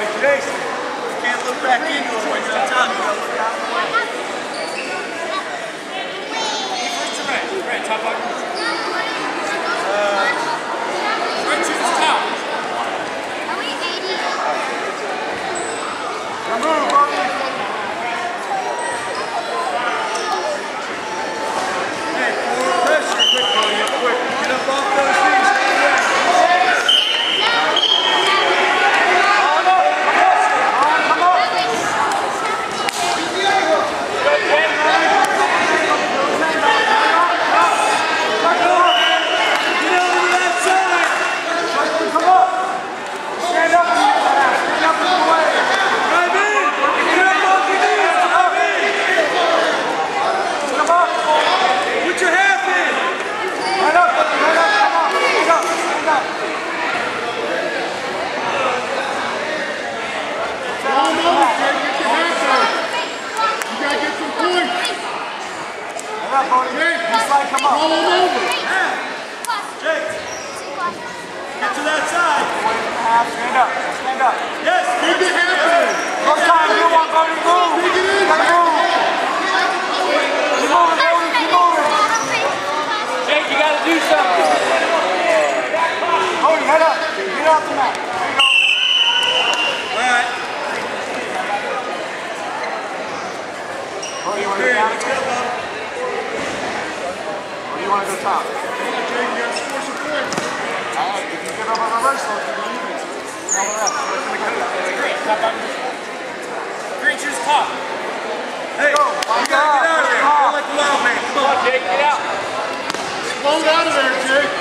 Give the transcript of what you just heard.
You can't look back into it when you're on top. You gotta look out. Get off the mat. want to go top? Alright, if you get over reversal, you can leave it. Green, choose top. Hey, go. you gotta get out of there. Don't let the wild man. Come on, Jake, get out. Slow down there, Jake.